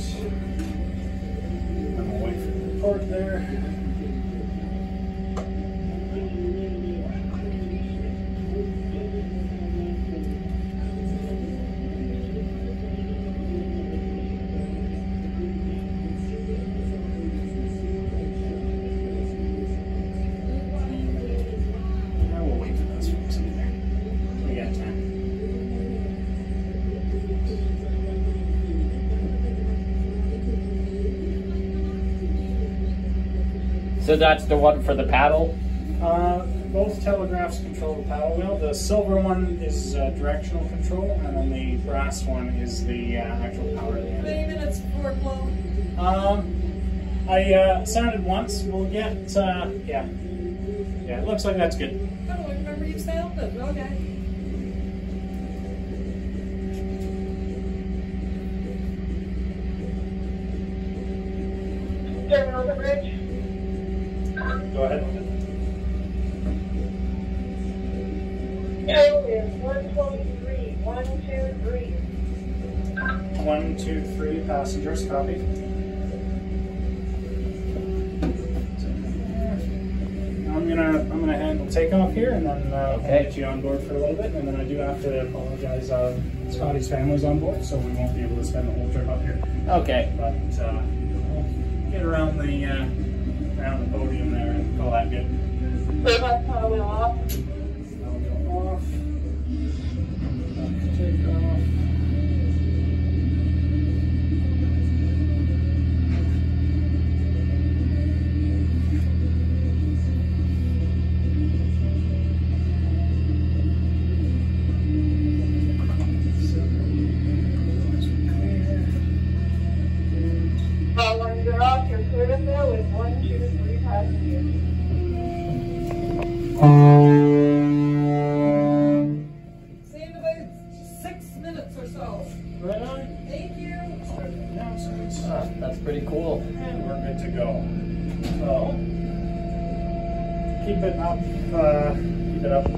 I'm gonna wait for the report there. So that's the one for the paddle? Uh, both telegraphs control the paddle wheel. The silver one is uh, directional control, and then the brass one is the uh, actual power of the How engine. many minutes before it blows? Um, I uh, sounded once. We'll get, uh, yeah. Yeah, it looks like that's good. I don't remember you sounded. Okay. Terminal the bridge. Go ahead. Total is one twenty-three, one, two, three. One, two, three passengers, copy. I'm gonna I'm gonna handle takeoff here, and then uh, I'll Okay. get you on board for a little bit, and then I do have to apologize. Uh, Scotty's family's on board, so we won't be able to spend the whole trip up here. Okay. But uh, we'll get around the uh, around the podium Put my power off. Go off. Take off. You're off, go with one, two, three passengers. Keep it up, uh, keep it up